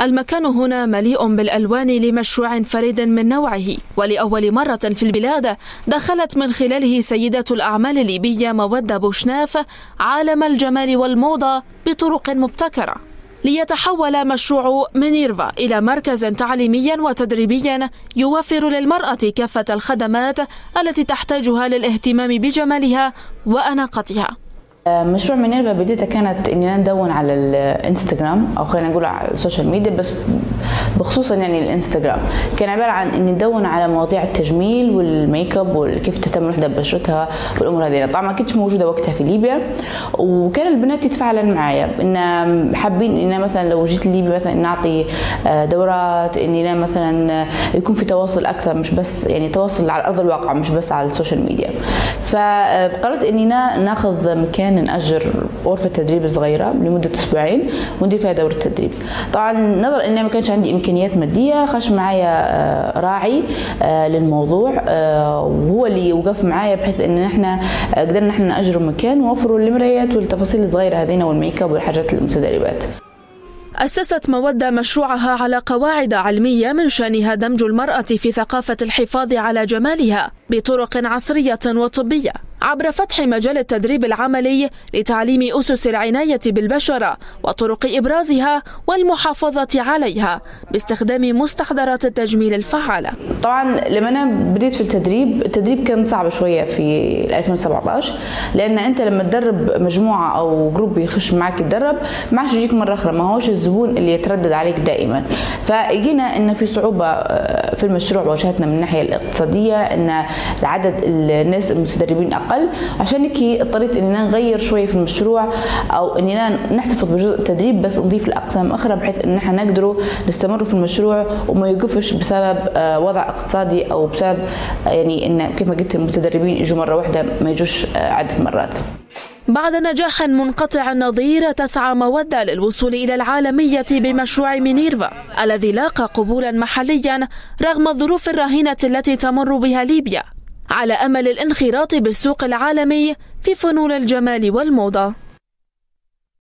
المكان هنا مليء بالألوان لمشروع فريد من نوعه ولأول مرة في البلاد دخلت من خلاله سيدة الأعمال الليبية مودة بوشناف عالم الجمال والموضة بطرق مبتكرة. ليتحول مشروع مينيرفا إلى مركز تعليمي وتدريبي يوفر للمرأة كافة الخدمات التي تحتاجها للاهتمام بجمالها وأناقتها. مشروع مينيرفا بدايتها كانت إني ندون على الإنستغرام أو خلينا نقول على ال social media بس بخصوصا يعني الإنستغرام. كان عبارة عن إني ندون على مواضيع التجميل والميك أب وكيف تهتم الوحدة ببشرتها والأمور هذه. طبعا ما كنتش موجودة وقتها في ليبيا وكان البنات يتفاعلن معايا. إن حابين إن مثلا لو جيت ليبيا مثلا نعطي دورات اني مثلا يكون في تواصل أكثر مش بس يعني تواصل على أرض الواقع مش بس على ال social media. فقررت إني ناخذ مكان نأجر غرفة تدريب صغيرة لمدة أسبوعين وندير فيها دورة تدريب طبعا نظرا أني ما كانش عندي إمكانيات مادية خش معايا راعي للموضوع وهو اللي وقف معايا بحيث أن إحنا قدرنا إحنا نأجروا مكان ووفروا المرايات والتفاصيل الصغيرة هذين والميك أب والحاجات المتدربات. أسست مودة مشروعها على قواعد علمية من شأنها دمج المرأة في ثقافة الحفاظ على جمالها. بطرق عصرية وطبية عبر فتح مجال التدريب العملي لتعليم أسس العناية بالبشرة وطرق إبرازها والمحافظة عليها باستخدام مستحضرات التجميل الفعالة طبعا لما أنا بديت في التدريب التدريب كان صعب شوية في 2017 لأن أنت لما تدرب مجموعة أو جروب يخش معك يتدرب ما عادش يجيك مرة أخرى ما هوش الزبون اللي يتردد عليك دائما. فجينا أن في صعوبة في المشروع واجهتنا من الناحية الاقتصادية أن العدد الناس المتدربين أقل عشان هيك اضطريت اننا نغير شوية في المشروع أو اننا نحتفظ بجزء التدريب بس نضيف لأقسام أخرى بحيث إن إحنا نقدروا نستمروا في المشروع وما يوقفش بسبب وضع اقتصادي أو بسبب يعني إن كيف ما قلت المتدربين يجوا مرة واحدة ما يجوش عده مرات. بعد نجاح منقطع النظير تسعى مودة للوصول إلى العالمية بمشروع مينيرفا الذي لاقى قبولا محليا رغم الظروف الراهنة التي تمر بها ليبيا. على أمل الانخراط بالسوق العالمي في فنون الجمال والموضة.